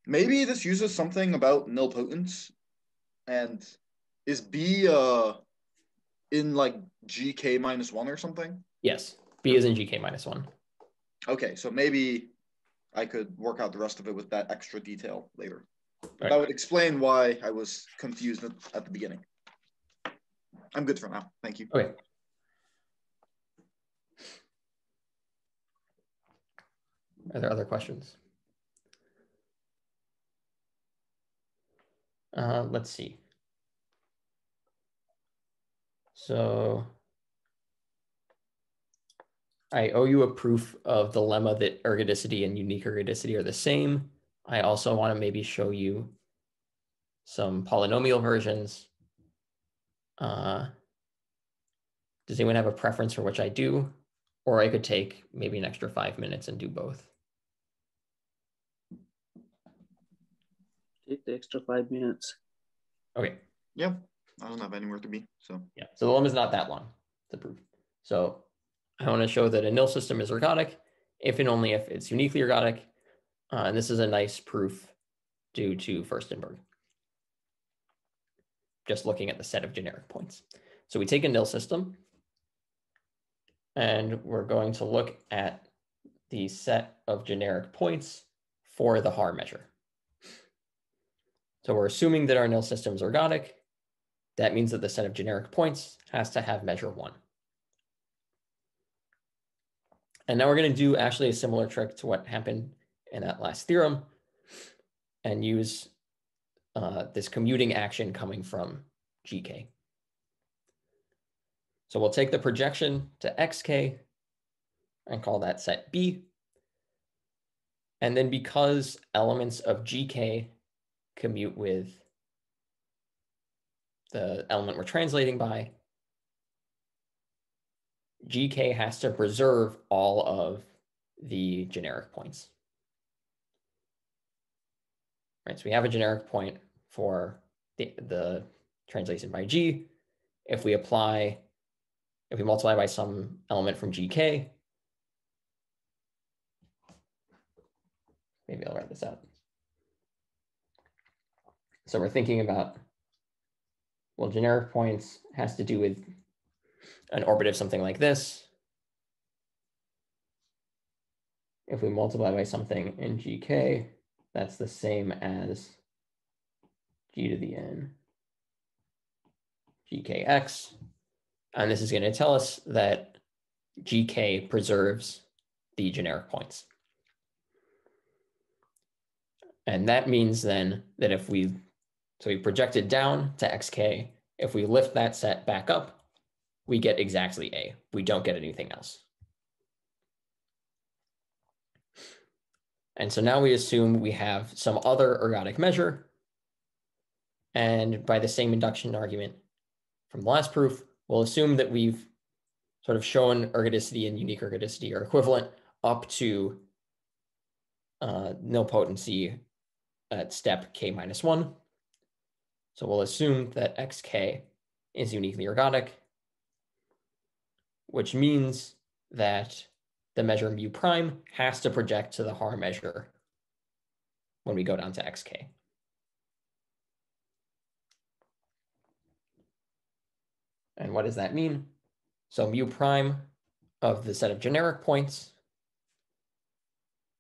maybe this uses something about nilpotence, and is b uh in like GK minus one or something? Yes. B is in GK minus one. Okay, so maybe I could work out the rest of it with that extra detail later. Right. That would explain why I was confused at, at the beginning. I'm good for now. Thank you. Okay. Are there other questions? Uh, let's see. So I owe you a proof of the lemma that ergodicity and unique ergodicity are the same. I also want to maybe show you some polynomial versions. Uh, does anyone have a preference for which I do? Or I could take maybe an extra five minutes and do both. Take the extra five minutes. Okay. Yeah, I don't have anywhere to be. So Yeah. So the lemma is not that long to prove. So I want to show that a nil system is ergodic if and only if it's uniquely ergodic. Uh, and this is a nice proof due to Furstenberg. Just looking at the set of generic points. So we take a nil system and we're going to look at the set of generic points for the Haar measure. So we're assuming that our nil system is ergodic. That means that the set of generic points has to have measure one. And now we're going to do actually a similar trick to what happened in that last theorem and use uh, this commuting action coming from GK. So we'll take the projection to XK and call that set B. And then because elements of GK commute with the element we're translating by, GK has to preserve all of the generic points. Right, so we have a generic point for the, the translation by G. If we apply, if we multiply by some element from GK, maybe I'll write this out. So we're thinking about, well, generic points has to do with an orbit of something like this. If we multiply by something in GK, that's the same as G to the N GKX. And this is going to tell us that GK preserves the generic points. And that means then that if we, so we project it down to XK, if we lift that set back up, we get exactly A. We don't get anything else. And so now we assume we have some other ergodic measure. And by the same induction argument from the last proof, we'll assume that we've sort of shown ergodicity and unique ergodicity are equivalent up to uh, nilpotency at step k minus one. So we'll assume that xk is uniquely ergodic which means that the measure mu prime has to project to the Haar measure when we go down to xk. And what does that mean? So mu prime of the set of generic points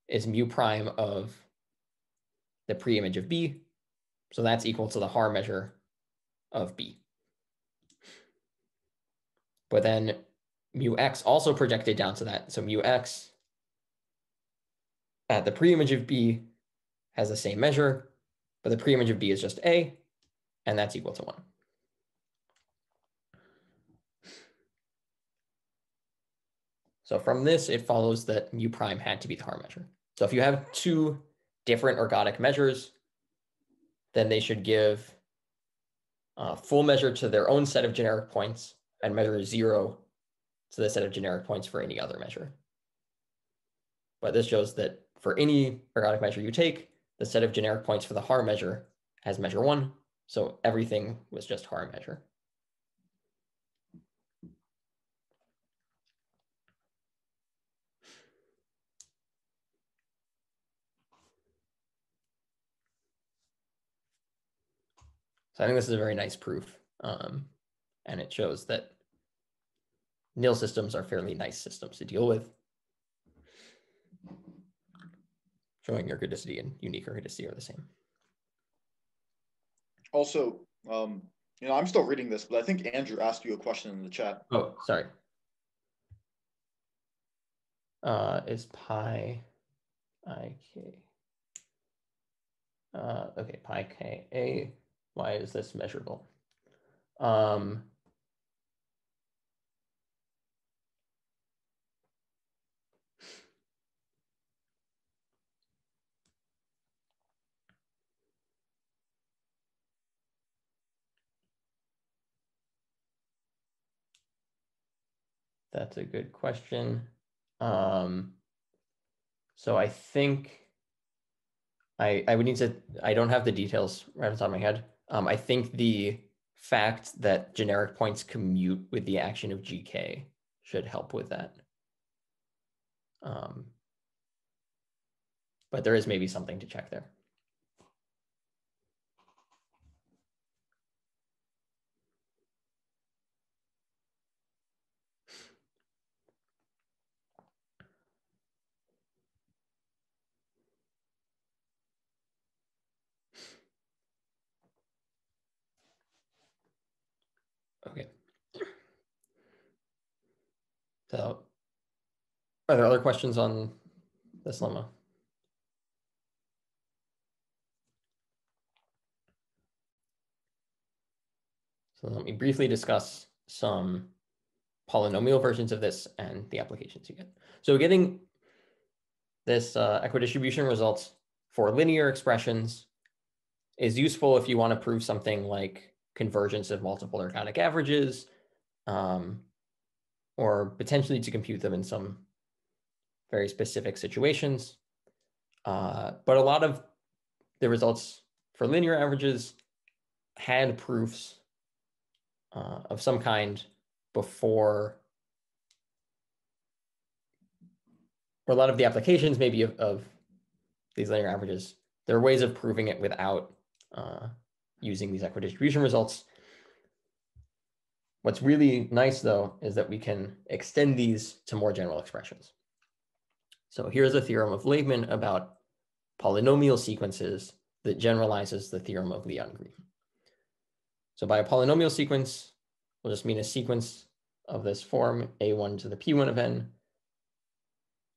is mu prime of the preimage of B. So that's equal to the Haar measure of B. But then mu x also projected down to that. So mu x at the preimage of B has the same measure, but the preimage of B is just A, and that's equal to 1. So from this, it follows that mu prime had to be the Haar measure. So if you have two different ergodic measures, then they should give a full measure to their own set of generic points and measure zero to the set of generic points for any other measure. But this shows that for any ergodic measure you take, the set of generic points for the Haar measure has measure one. So everything was just Haar measure. So I think this is a very nice proof. Um, and it shows that nil systems are fairly nice systems to deal with. Showing ergodicity and unique ergodicity are the same. Also, um, you know, I'm still reading this, but I think Andrew asked you a question in the chat. Oh, sorry. Uh, is pi i k? Uh, okay, pi k a. Why is this measurable? Um, That's a good question. Um, so I think I I would need to I don't have the details right off the top of my head. Um, I think the fact that generic points commute with the action of GK should help with that. Um, but there is maybe something to check there. Okay. So are there other questions on this lemma? So let me briefly discuss some polynomial versions of this and the applications you get. So getting this uh, equidistribution results for linear expressions is useful if you want to prove something like convergence of multiple ergodic averages, um, or potentially to compute them in some very specific situations. Uh, but a lot of the results for linear averages had proofs uh, of some kind before, or a lot of the applications maybe of, of these linear averages, there are ways of proving it without uh, using these equidistribution results. What's really nice though, is that we can extend these to more general expressions. So here's a theorem of Leibman about polynomial sequences that generalizes the theorem of Leon-Green. So by a polynomial sequence, we'll just mean a sequence of this form, a1 to the p1 of n,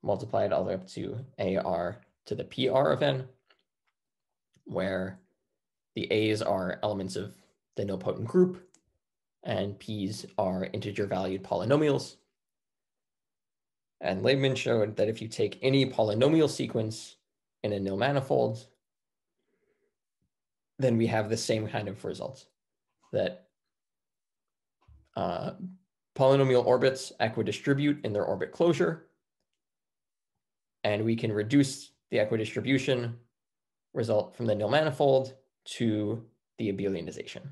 multiplied all the way up to ar to the pr of n, where the a's are elements of the nilpotent group, and p's are integer valued polynomials. And Leibman showed that if you take any polynomial sequence in a nil manifold, then we have the same kind of results that uh, polynomial orbits equidistribute in their orbit closure. And we can reduce the equidistribution result from the nil manifold to the abelianization.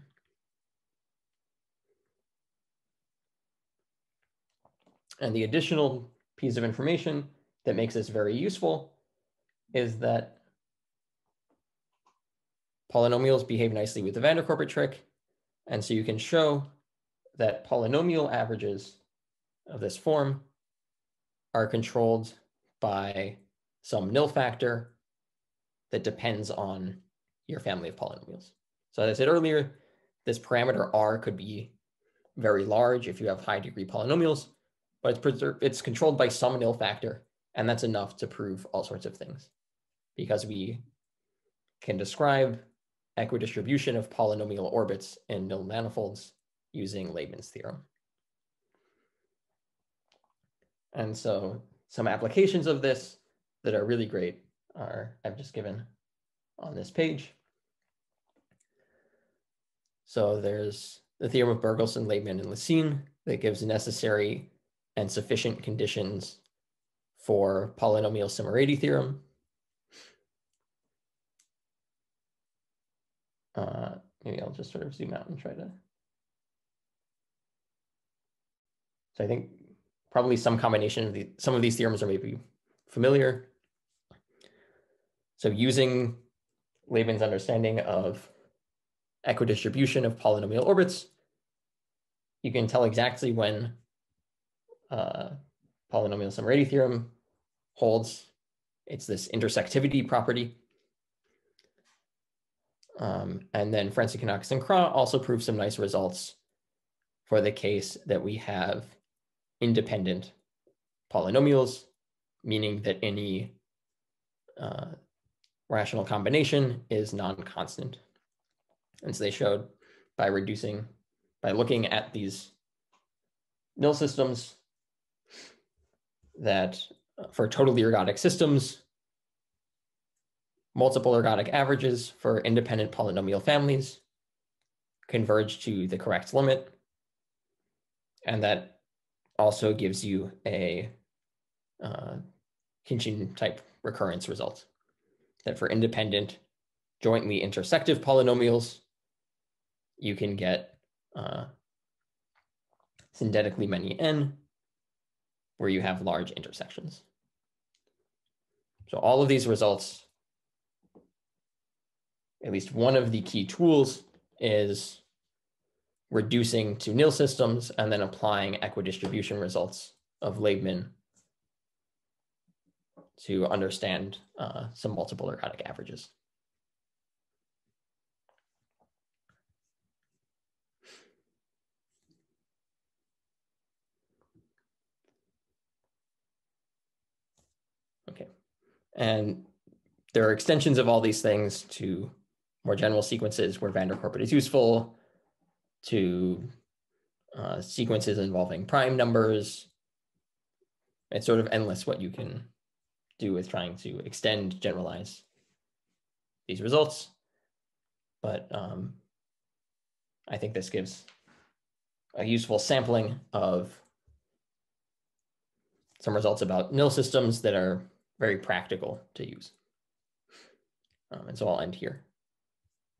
And the additional piece of information that makes this very useful is that polynomials behave nicely with the van der trick. And so you can show that polynomial averages of this form are controlled by some nil factor that depends on your family of polynomials. So as I said earlier, this parameter R could be very large if you have high degree polynomials, but it's preserved, it's controlled by some nil factor, and that's enough to prove all sorts of things because we can describe equidistribution of polynomial orbits in nil manifolds using Leibman's theorem. And so some applications of this that are really great are I've just given on this page. So there's the theorem of Bergelson, Leibman, and Lesigne that gives necessary and sufficient conditions for polynomial Szemerédi theorem. Uh, maybe I'll just sort of zoom out and try to. So I think probably some combination of the, some of these theorems are maybe familiar. So using Leibman's understanding of equidistribution of polynomial orbits, you can tell exactly when uh, polynomial Szemerédi theorem holds. It's this intersectivity property. Um, and then Francis Frantzikinakis and Kra also prove some nice results for the case that we have independent polynomials, meaning that any uh, rational combination is non-constant. And so they showed by reducing, by looking at these nil systems, that for totally ergodic systems, multiple ergodic averages for independent polynomial families converge to the correct limit, and that also gives you a uh, Khinchin type recurrence result. That for independent jointly intersective polynomials, you can get uh, syndetically many n where you have large intersections. So all of these results, at least one of the key tools is reducing to nil systems and then applying equidistribution results of Leibman to understand uh, some multiple ergodic averages. Okay, and there are extensions of all these things to more general sequences where van der is useful, to uh, sequences involving prime numbers. It's sort of endless what you can do with trying to extend, generalize these results. But um, I think this gives a useful sampling of some results about nil systems that are very practical to use. Um, and so I'll end here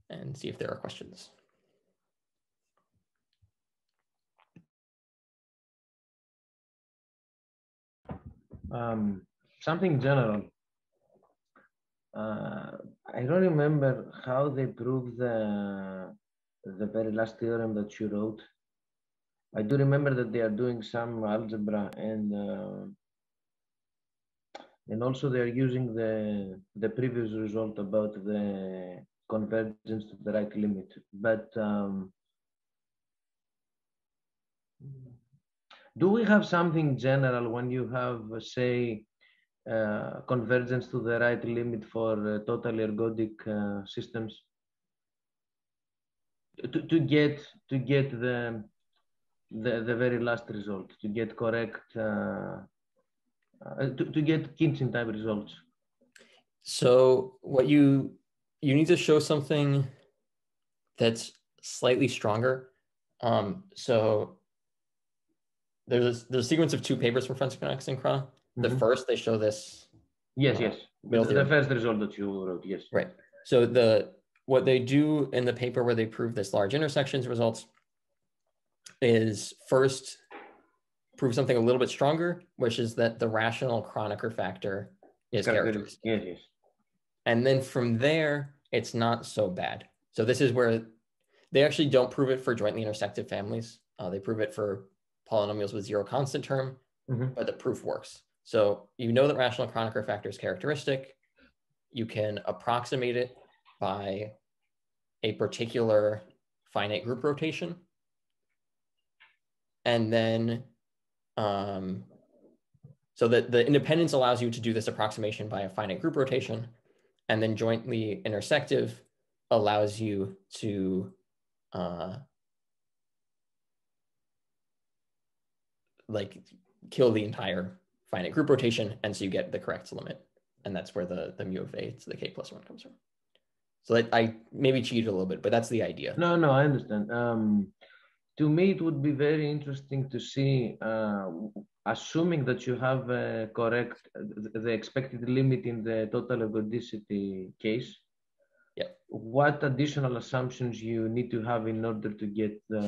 and see if there are questions. Um, something general. Uh, I don't remember how they proved the the very last theorem that you wrote. I do remember that they are doing some algebra and uh, and also they are using the the previous result about the convergence to the right limit. But um, do we have something general when you have, say, uh, convergence to the right limit for uh, ergodic uh, systems? To, to get to get the, the the very last result, to get correct, uh, to, to get Khinchin type results. So what you you need to show something that's slightly stronger. Um, so there's a, there's a sequence of two papers from Frantzikinakis and Kra. The Mhm. first they show this. Yes, uh, yes. The, the first result that you wrote, yes. Right. So the what they do in the paper where they prove this large intersections results is first prove something a little bit stronger, which is that the rational Kronecker factor is characteristic. Yes, yes. And then from there, it's not so bad. So this is where they actually don't prove it for jointly intersective families. Uh, they prove it for polynomials with zero constant term, Mhm. but the proof works. So you know that rational Kronecker factor is characteristic. You can approximate it by a particular finite group rotation. And then, um, so that the independence allows you to do this approximation by a finite group rotation and then jointly intersective allows you to uh, like kill the entire finite group rotation and so you get the correct limit. And that's where the the mu of a to the k plus one comes from. So that i maybe cheated a little bit but that's the idea. No, no, I understand. Um, to me, it would be very interesting to see, uh, assuming that you have uh, correct the expected limit in the total ergodicity case. Yeah. What additional assumptions you need to have in order to get the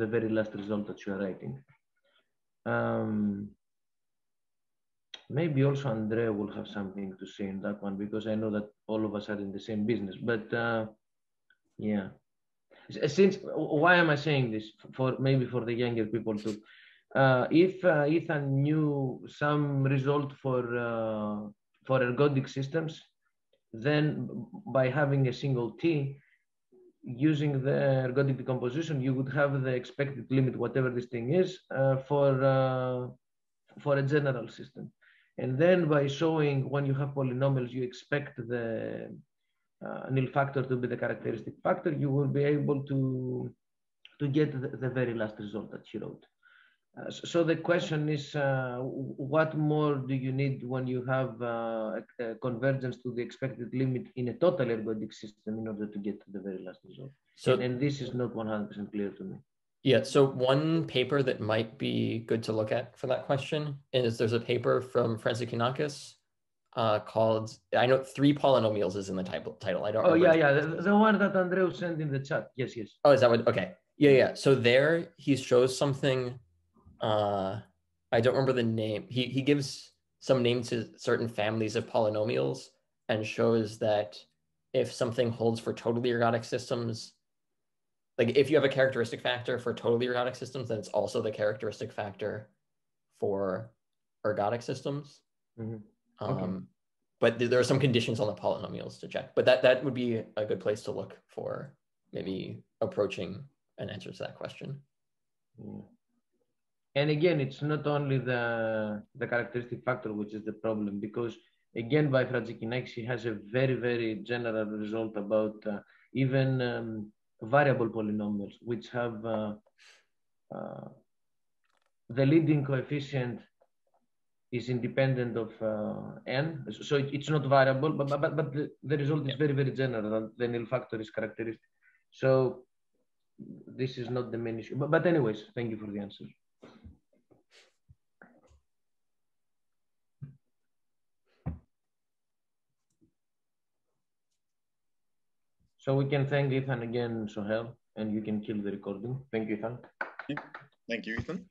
the very last result that you are writing? Um, maybe also Andrea will have something to say in that one because I know that all of us are in the same business. But uh, yeah, since why am I saying this for maybe for the younger people too? Uh, if uh, Ethan knew some result for uh, for ergodic systems, then by having a single t, using the ergodic decomposition, you would have the expected limit, whatever this thing is, uh, for uh, for a general system. And then by showing when you have polynomials, you expect the nil factor to be the characteristic factor, you will be able to to get the, the very last result that you wrote. Uh, so- the question is, uh, what more do you need when you have uh, a, convergence to the expected limit in a total ergodic system in order to get to the very last result? so and, and this is not 100% clear to me. Yeah, so one paper that might be good to look at for that question is there's a paper from Francis Frantzikinakis uh, called, I know three polynomials is in the title. title. I don't Oh, yeah, yeah. The, the one that Andreu sent in the chat. Yes, yes. Oh, is that what? Okay. Yeah, yeah. So there he shows something. Uh, I don't remember the name. He he gives some name to certain families of polynomials and shows that if something holds for totally ergodic systems, like if you have a characteristic factor for totally ergodic systems, then it's also the characteristic factor for ergodic systems. Mhm. Um, Okay. But there there are some conditions on the polynomials to check. But that that would be a good place to look for maybe approaching an answer to that question. And again, it's not only the the characteristic factor which is the problem, because again, by Frantzikinakis, he has a very, very general result about uh, even um, variable polynomials, which have uh, uh, the leading coefficient is independent of uh, n, so it- it's not variable, but but but the, the result is very, very general. The nil factor is characteristic, so this is not the main issue. But, but anyways, thank you for the answer. So we can thank Ethan again, Sohail, and you can kill the recording. Thank you, Ethan. Thank you, Ethan.